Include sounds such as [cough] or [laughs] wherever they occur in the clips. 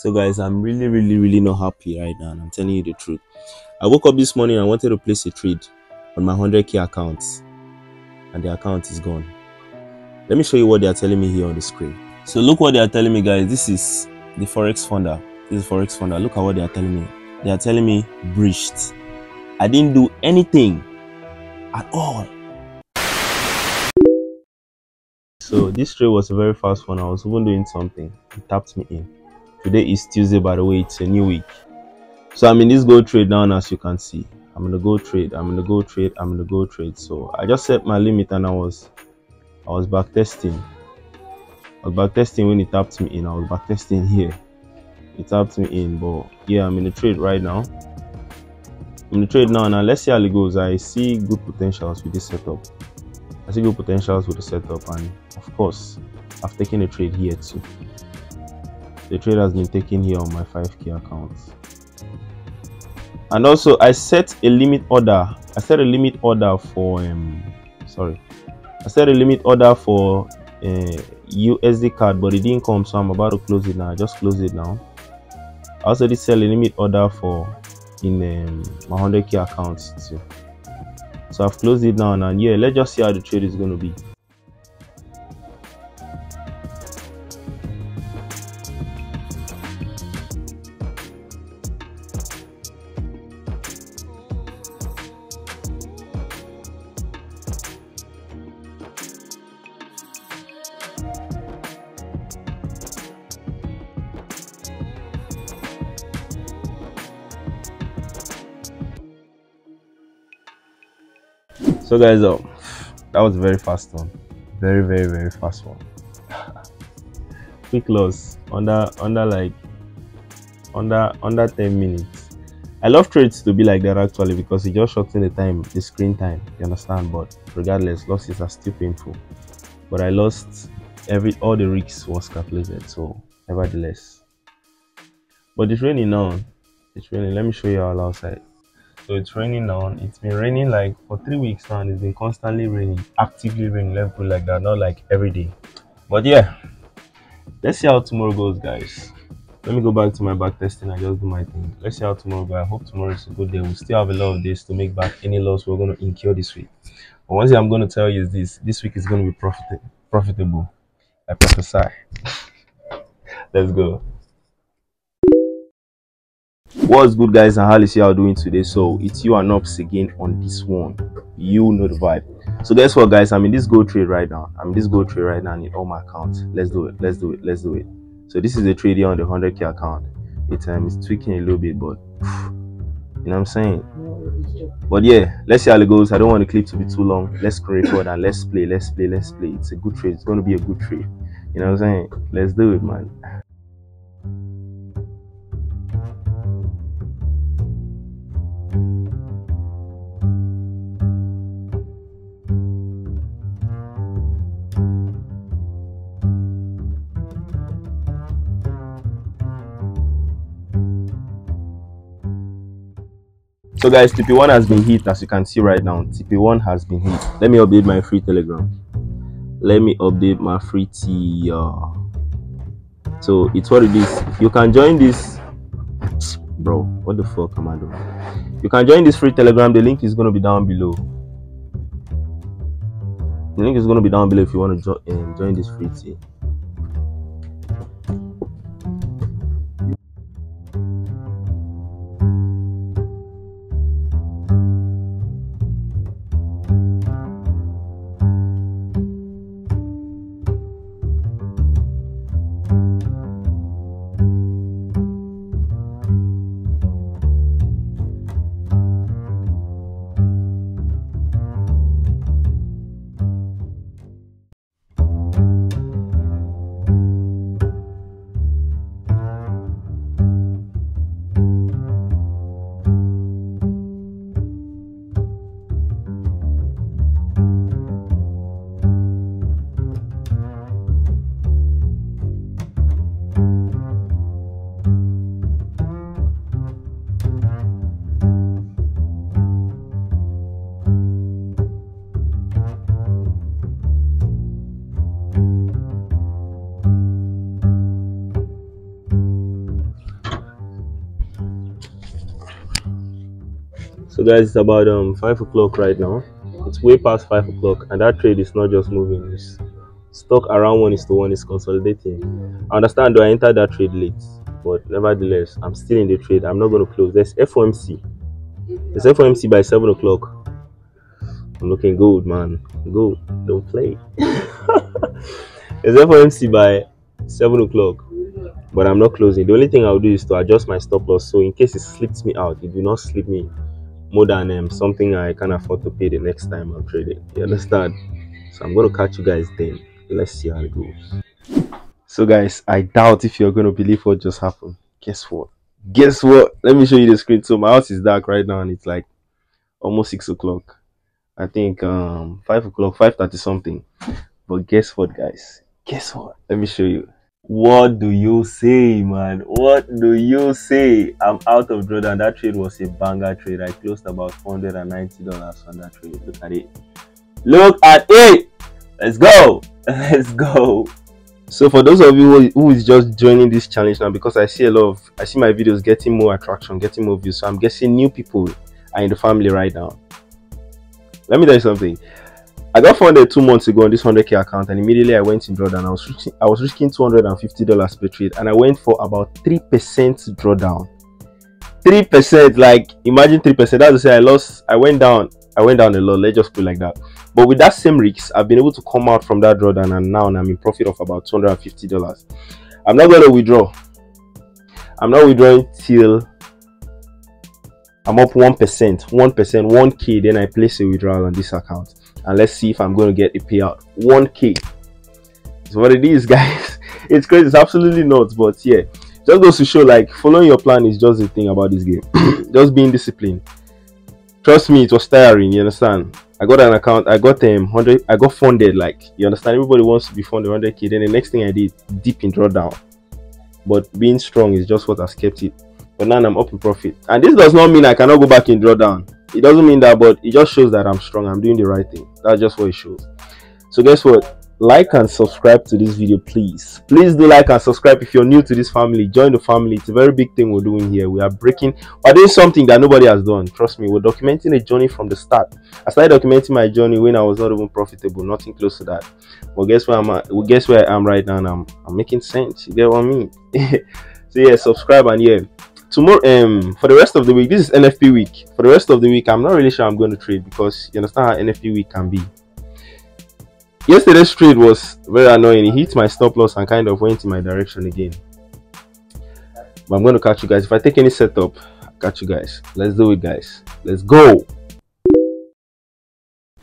So, guys, I'm really, really, really not happy right now. And I'm telling you the truth. I woke up this morning. I wanted to place a trade on my 100k account, and the account is gone. Let me show you what they are telling me here on the screen. So, look what they are telling me, guys. This is the Forex Funder. This is Forex Funder. Look at what they are telling me. They are telling me breached. I didn't do anything at all. So this trade was a very fast one. I was even doing something. It tapped me in. Today is Tuesday, by the way. It's a new week. So I'm in this gold trade now, as you can see. I'm in the go trade. I'm in the go trade. I'm in the go trade. So I just set my limit and I was, I was back testing. I was back testing when it tapped me in. I was back testing here. It tapped me in, but yeah, I'm in the trade right now. I'm in the trade now. Now let's see how it goes. I see good potentials with this setup. I see good potentials with the setup, and of course, I've taken a trade here too. The trade has been taken here on my 5k account. And also, I set a limit order. I set a limit order for um, sorry, I set a limit order for uh, USDCAD, but it didn't come, so I'm about to close it now. I just close it now. I also did sell a limit order for in um, my 100k accounts too. So I've closed it now and yeah, let's just see how the trade is going to be. Guys um that was a very fast one. Very very very fast one. [laughs] Quick loss. Under under like under under 10 minutes. I love trades to be like that actually because it just shortens the time the screen time you understand? But regardless losses are still painful. But i lost every all the risks was calculated so nevertheless. But it's raining now. It's raining. Let me show you all outside so it's raining now. It's been raining like for three weeks now and it's been constantly raining actively raining let's put like that not like every day. But yeah let's see how tomorrow goes guys. Let me go back to my back testing. And just do my thing. Let's see how tomorrow goes. I hope tomorrow is a good day. We'll still have a lot of days to make back any loss we're going to incur this week. But one thing i'm going to tell you is this. This week is going to be profit profitable. I prophesy. [laughs] Let's go what's good guys and how is y'all doing today? So it's you and ups again on this one. You know the vibe. So guess what guys? I'm in this gold trade right now. I'm in this gold trade right now. In all my accounts. Let's do it. Let's do it. Let's do it. So this is a trade here on the 100k account. It um is tweaking a little bit but you know what i'm saying? But yeah let's see how it goes. I don't want the clip to be too long. Let's record and let's play. Let's play. Let's play. It's a good trade. It's going to be a good trade. You know what i'm saying? Let's do it man so guys tp1 has been hit as you can see right now. Tp1 has been hit. Let me update my free telegram. Let me update my free t uh, so it's what it is. You can join this bro what the fuck am i doing? You can join this free telegram the link is going to be down below. The link is going to be down below if you want to jo uh, join this free t So guys, it's about um five o'clock right now. It's way past five o'clock, and that trade is not just moving. It's stock around one is to one is consolidating. I understand though I entered that trade late, but nevertheless, I'm still in the trade. I'm not going to close. There's FOMC. There's FOMC by seven o'clock. I'm looking good, man. Good. Don't play. [laughs] There's FOMC by seven o'clock, but I'm not closing. The only thing I'll do is to adjust my stop loss. So in case it slips me out, it will not slip me more than um, something I can afford to pay the next time I'm trading. You understand? So I'm gonna catch you guys then. Let's see how it goes. So guys, I doubt if you're gonna believe what just happened. Guess what? Guess what? Let me show you the screen. So my house is dark right now and it's like almost six o'clock. I think um five o'clock, five thirty something. But guess what guys? Guess what? Let me show you. What do you say, man? What do you say? I'm out of drawdown. That trade was a banger trade. I closed about $490 on that trade. Look at it. Look at it. Let's go. [laughs] Let's go. So for those of you who is just joining this challenge now, because I see a lot of, I see my videos getting more attraction, getting more views. So I'm guessing new people are in the family right now. Let me tell you something. I got funded two months ago on this 100k account, and immediately I went in drawdown. I was risking, I was risking 250 dollars per trade, and I went for about three percent drawdown. Three percent, like imagine three percent. That's to say, I lost. I went down. I went down a lot. Let's just put it like that. But with that same risk, I've been able to come out from that drawdown, and now I'm in profit of about 250 dollars. I'm not going to withdraw. I'm not withdrawing till I'm up one percent, one percent, one k. Then I place a withdrawal on this account and let's see if I'm going to get a payout. 1k. It's what it is, [laughs] guys. It's crazy. It's absolutely not. But yeah, just goes to show like following your plan is just the thing about this game. [clears throat] just being disciplined. Trust me, it was tiring. You understand? I got an account. I got um hundred. I got funded. Like you understand, everybody wants to be funded 100k. Then the next thing I did, deep in drawdown. But being strong is just what has kept it. But now I'm up in profit, and this does not mean I cannot go back in drawdown. It doesn't mean that but it just shows that i'm strong. I'm doing the right thing. That's just what it shows. So guess what? Like and subscribe to this video please. Please do like and subscribe if you're new to this family. Join the family. It's a very big thing we're doing here. We are breaking. We're doing something that nobody has done. Trust me we're documenting a journey from the start. I started documenting my journey when i was not even profitable. Nothing close to that. Well guess where i'm at? Well, guess where i am right now i'm i'm making sense. You get what i mean? [laughs] So yeah subscribe and yeah tomorrow um for the rest of the week this is nfp week. For the rest of the week i'm not really sure i'm going to trade because you understand how nfp week can be. Yesterday's trade was very annoying. It hit my stop loss and kind of went in my direction again. But i'm going to catch you guys. If i take any setup I'll catch you guys. Let's do it guys. Let's go.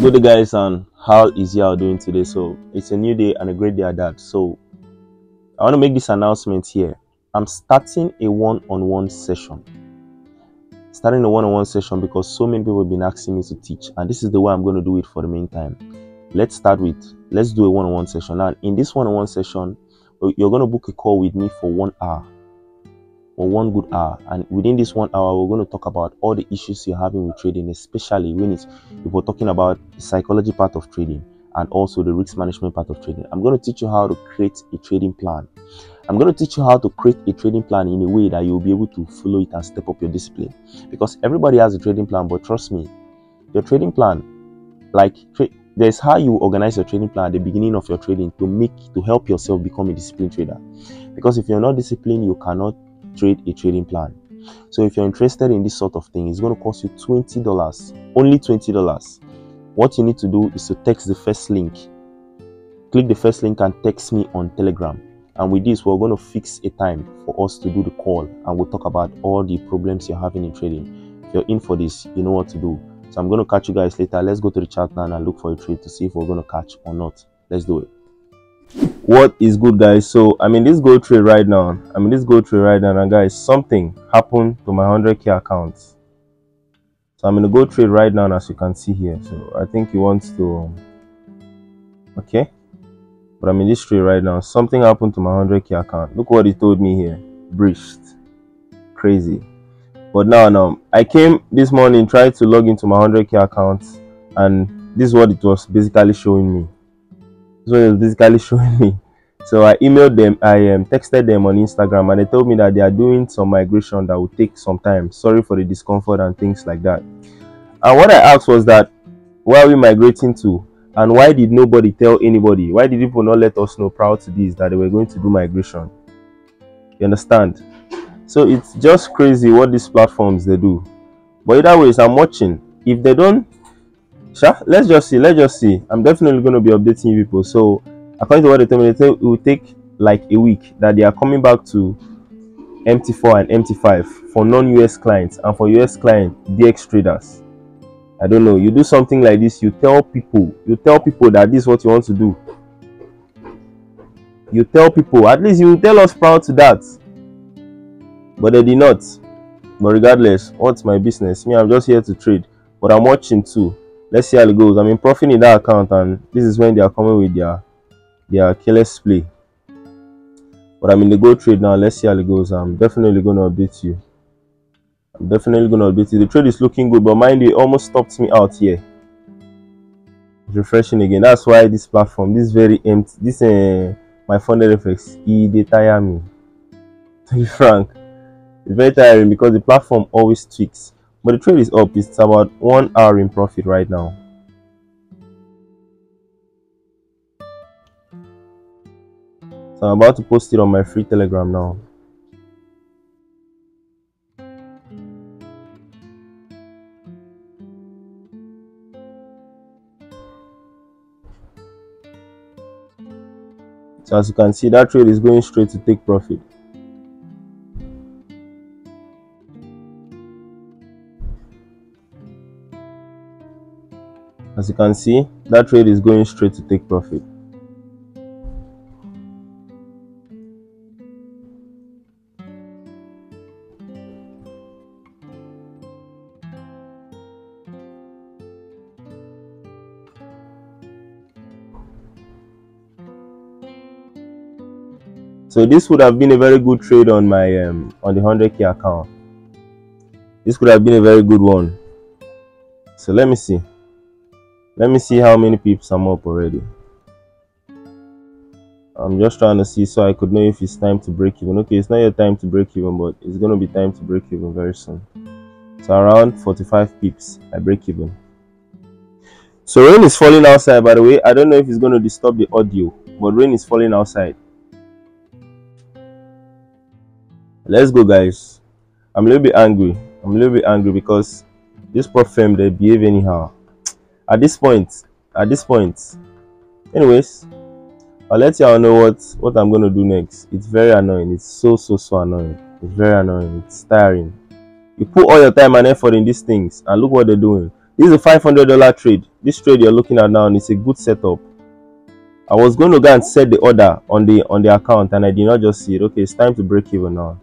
Good guys and how is y'all doing today? So it's a new day and a great day at that. So i want to make this announcement here I'm starting a one-on-one session. Starting a one-on-one session because so many people have been asking me to teach, and this is the way I'm going to do it for the meantime. Let's start with let's do a one-on-one session. Now, in this one-on-one session, you're going to book a call with me for one hour or one good hour, and within this one hour, we're going to talk about all the issues you're having with trading, especially when it's if we're talking about the psychology part of trading and also the risk management part of trading. I'm going to teach you how to create a trading plan I'm going to teach you how to create a trading plan in a way that you'll be able to follow it and step up your discipline. Because everybody has a trading plan, but trust me, your trading plan, like tra- there's how you organize your trading plan at the beginning of your trading to make to help yourself become a disciplined trader. Because if you're not disciplined, you cannot trade a trading plan. So if you're interested in this sort of thing, it's going to cost you twenty dollars, only twenty dollars. What you need to do is to text the first link. Click the first link and text me on Telegram and with this, we're going to fix a time for us to do the call and we'll talk about all the problems you're having in trading. If you're in for this, you know what to do. So I'm going to catch you guys later. Let's go to the chat now and look for a trade to see if we're going to catch or not. Let's do it. What is good, guys? So I'm in this gold trade right now. I'm in this gold trade right now, and guys, something happened to my 100k account. So I'm in the gold trade right now, as you can see here. So I think he wants to. Um, okay but I'm in this trade right now. Something happened to my 100k account. Look what he told me here. Breached. Crazy. But now, now, I came this morning, tried to log into my 100k account, and this is what it was basically showing me. This was basically [laughs] showing me. So I emailed them, I um, texted them on Instagram, and they told me that they are doing some migration that will take some time. Sorry for the discomfort and things like that. And what I asked was that where are we migrating to? And why did nobody tell anybody? Why did people not let us know prior to this that they were going to do migration? You understand? So it's just crazy what these platforms they do. But either ways, I'm watching. If they don't, sure, let's just see. Let's just see. I'm definitely going to be updating you people. So according to what they tell me, it will take like a week that they are coming back to MT4 and MT5 for non-US clients and for US client DX traders. I don't know. You do something like this, you tell people, you tell people that this is what you want to do. You tell people, at least you tell us proud to that. But they did not. But regardless, what's my business? Me, I'm just here to trade. But I'm watching too. Let's see how it goes. I'm in profit in that account, and this is when they are coming with their their careless play. But I'm in the gold trade now. Let's see how it goes. I'm definitely gonna update you. I'm definitely gonna update it. The trade is looking good, but mind you, almost stopped me out here. Refreshing again. That's why this platform, this very empty, this uh, my funded FX, e they tire me. [laughs] To be frank, it's very tiring because the platform always tweaks. But the trade is up. It's about one hour in profit right now. So I'm about to post it on my free telegram now. So as you can see, that trade is going straight to take profit. As you can see, that trade is going straight to take profit. So this would have been a very good trade on my um, on the 100k account. This could have been a very good one. So let me see. Let me see how many pips I'm up already. I'm just trying to see so I could know if it's time to break even. Okay, it's not your time to break even, but it's gonna be time to break even very soon. So around 45 pips, I break even. So rain is falling outside by the way. I don't know if it's gonna disturb the audio, but rain is falling outside. Let's go guys. I'm a little bit angry. I'm a little bit angry because this prop firm they behave anyhow. At this point at this point. Anyways i'll let y'all know what what i'm gonna do next. It's very annoying. It's so so so annoying. It's very annoying. It's tiring. You put all your time and effort in these things and look what they're doing. This is a 500 dollar trade. This trade you're looking at now and it's a good setup. I was going to go and set the order on the on the account and i did not just see it. Okay it's time to break even now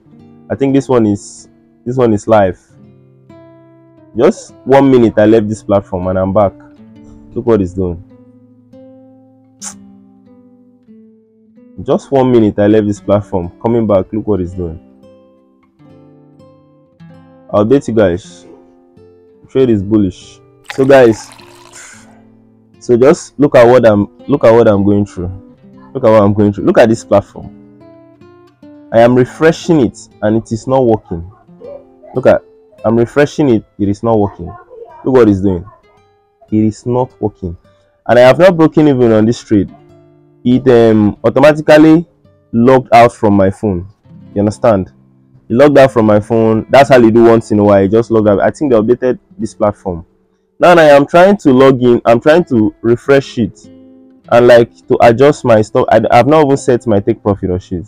I think this one is this one is live. Just one minute I left this platform and I'm back. Look what it's doing. Just one minute I left this platform. Coming back, look what it's doing. I'll update you guys. Trade is bullish. So guys, so just look at what I'm look at what I'm going through. Look at what I'm going through. Look at this platform. I am refreshing it and it is not working. Look at I'm refreshing it, it is not working. Look what it's doing. It is not working. And I have not broken even on this trade. It um, automatically logged out from my phone. You understand? It logged out from my phone. That's how you do once in a while. It just logged out. I think they updated this platform. Now I am trying to log in. I'm trying to refresh it and like to adjust my stock. I, have not even set my take profit or shit.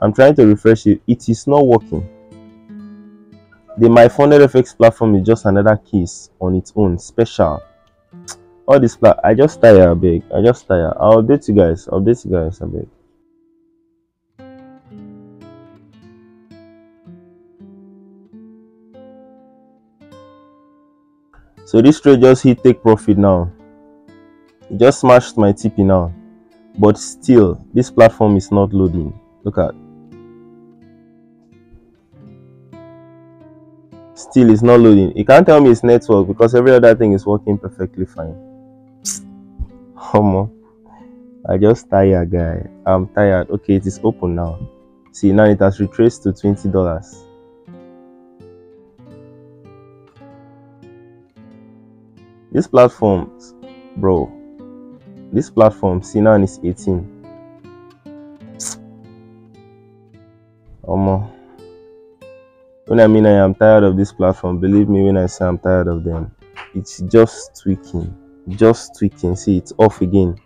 I'm trying to refresh it. It is not working. The My Funded FX platform is just another case on its own, special. All this, pla- I just tire, big. I just tire. I'll update you guys. I'll update you guys, a big. So this trade just hit take profit now. It just smashed my TP now. But still, this platform is not loading. Look at still it's not loading. You can't tell me it's network because every other thing is working perfectly fine. [sniffs] Homo. i just tired guy. I'm tired. Okay it is open now. See now it has retraced to 20 dollars. This platform bro. This platform see now is 18 Omo. When I mean I am tired of this platform, believe me when I say I'm tired of them. It's just tweaking. Just tweaking. See, it's off again.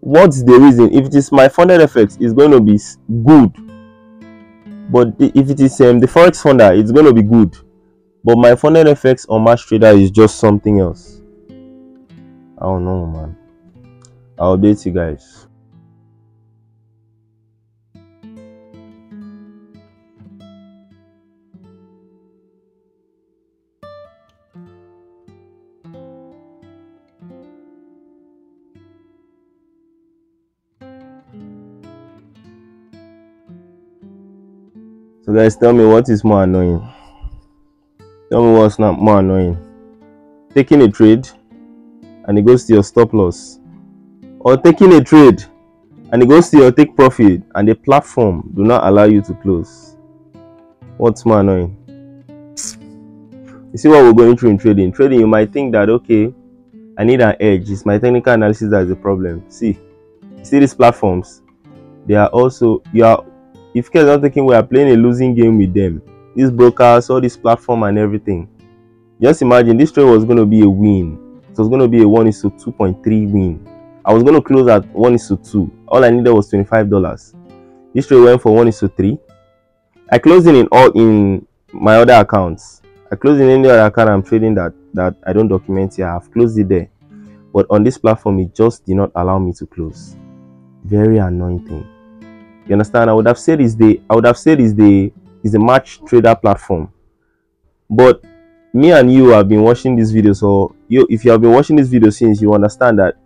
What's the reason? If it is my funded FX, it's going to be good. But if it is um, the Forex funder, it's going to be good. But my funded FX on Match Trader is just something else. I don't know, man. I'll update you guys. Guys, tell me what is more annoying. Tell me what's not more annoying. Taking a trade and it goes to your stop loss. Or taking a trade and it goes to your take profit and the platform do not allow you to close. What's more annoying? You see what we're going through in trading. Trading, you might think that okay, I need an edge. It's my technical analysis that's the problem. See, see these platforms. They are also you are if care is not we are playing a losing game with them. These brokers all this platform and everything. Just imagine this trade was going to be a win. It was going to be a 1 is to 2.3 win. I was going to close at 1 is to 2 all i needed was 25 dollars. This trade went for 1 is to 3 i closed in, in all in my other accounts. I closed in any other account i'm trading that that i don't document here. I've closed it there. But on this platform it just did not allow me to close. Very annoying thing you understand? I would have said is the I would have said is the is the match trader platform. But me and you have been watching this video, so you if you have been watching this video since you understand that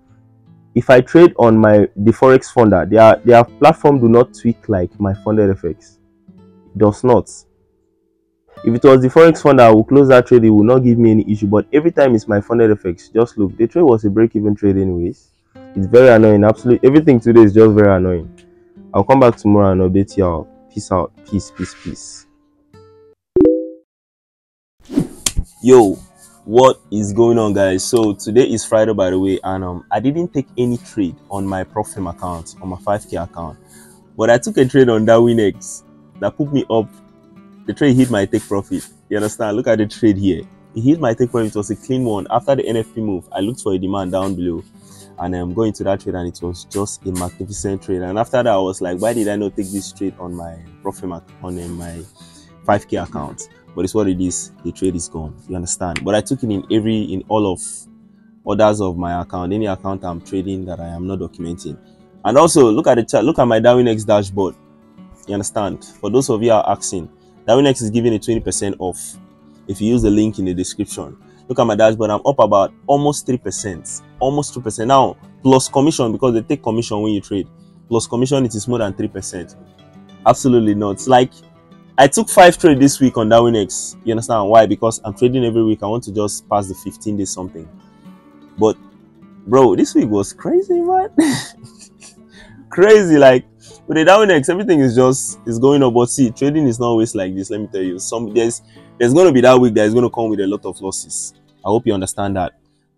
if I trade on my the forex funder, their their platform do not tweak like my funded FX. Does not. If it was the forex funder, I will close that trade. It will not give me any issue. But every time it's my funded FX, just look. The trade was a break-even trade, anyways. It's very annoying. Absolutely, everything today is just very annoying. I'll come back tomorrow and update y'all. Peace out. Peace, peace, peace. Yo, what is going on, guys? So today is Friday, by the way, and um, I didn't take any trade on my prop firm account, on my 5K account, but I took a trade on Darwinex that put me up. The trade hit my take profit. You understand? Look at the trade here. It hit my take profit. It was a clean one. After the NFP move, I looked for a demand down below and I'm going to that trade and it was just a magnificent trade. And after that i was like why did i not take this trade on my profit on uh, my 5k account? But it's what it is. The trade is gone. You understand? But i took it in every in all of others of my account any account i'm trading that i am not documenting. And also look at the chart. Look at my Darwinex dashboard. You understand? For those of you are asking Darwinex is giving a 20 percent off. If you use the link in the description look at my dashboard i'm up about almost three percent almost two percent. Now plus commission because they take commission when you trade. Plus commission it is more than three percent. Absolutely not. Like i took five trade this week on Darwinex you understand why? Because i'm trading every week. I want to just pass the 15 days something. But bro this week was crazy man. [laughs] Crazy like with the Darwinex everything is just is going up but see trading is not always like this let me tell you some there's there's going to be that week that is going to come with a lot of losses. I hope you understand that.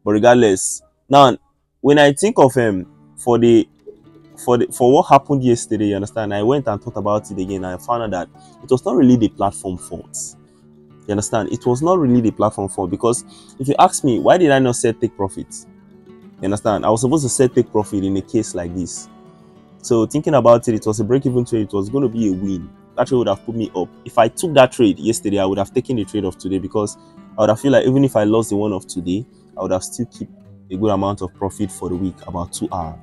But regardless, now when I think of him um, for the for the for what happened yesterday, you understand? I went and thought about it again. I found out that it was not really the platform fault. You understand? It was not really the platform fault because if you ask me, why did I not set take profits? You understand? I was supposed to set take profit in a case like this. So thinking about it, it was a break-even trade. It was going to be a win that trade would have put me up. If I took that trade yesterday, I would have taken the trade of today because I would have feel like even if I lost the one of today, I would have still keep a good amount of profit for the week, about two hours.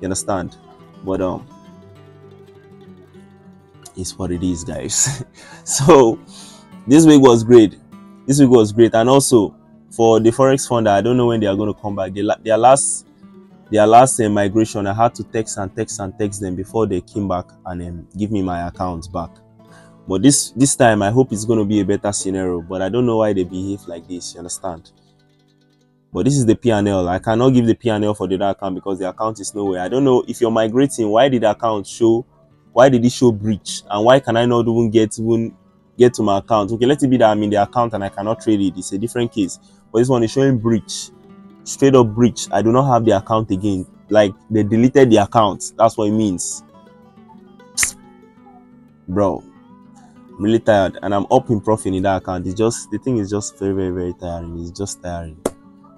You understand? But um, it's what it is, guys. [laughs] so this week was great. This week was great, and also for the forex fund, I don't know when they are going to come back. They, their last their last uh, migration, I had to text and text and text them before they came back and um, give me my account back. But this this time, I hope it's going to be a better scenario. But I don't know why they behave like this. You understand? But this is the PNL. I cannot give the PNL for the other account because the account is nowhere. I don't know if you're migrating. Why did the account show? Why did it show breach? And why can I not even get even get to my account. Okay, let it be that I'm in the account and I cannot trade it. It's a different case. But this one is showing breach, straight up breach. I do not have the account again. Like they deleted the account. That's what it means, bro. I'm really tired and I'm up in profit in that account. It's just the thing is just very, very, very tiring. It's just tiring.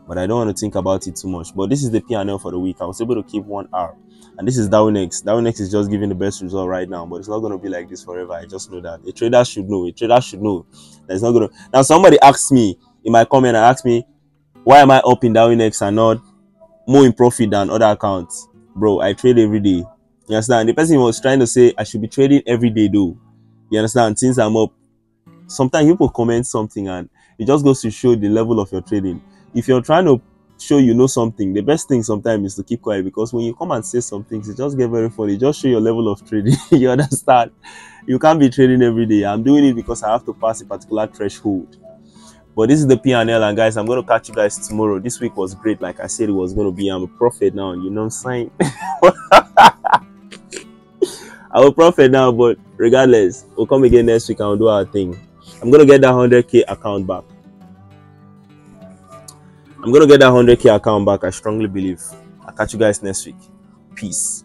But I don't want to think about it too much. But this is the P&L for the week. I was able to keep one hour. And this is Darwinex. Darwinex is just giving the best result right now, but it's not going to be like this forever. I just know that. A trader should know. A trader should know that it's not going to. Now, somebody asked me in my comment, I asked me, why am I up in Darwinex and not more in profit than other accounts? Bro, I trade every day. You understand? The person was trying to say I should be trading every day, though. You understand? Since I'm up, sometimes people comment something and it just goes to show the level of your trading. If you're trying to show you know something, the best thing sometimes is to keep quiet because when you come and say some things, it just get very funny. Just show your level of trading. [laughs] you understand? You can't be trading every day. I'm doing it because I have to pass a particular threshold. But this is the P&L and guys, I'm going to catch you guys tomorrow. This week was great. Like I said, it was going to be. I'm a prophet now. You know what I'm saying? [laughs] I'm a prophet now, but regardless, we'll come again next week and we'll do our thing. I'm going to get that 100k account back. I'm gonna get that 100k account back. I strongly believe. I'll catch you guys next week. Peace.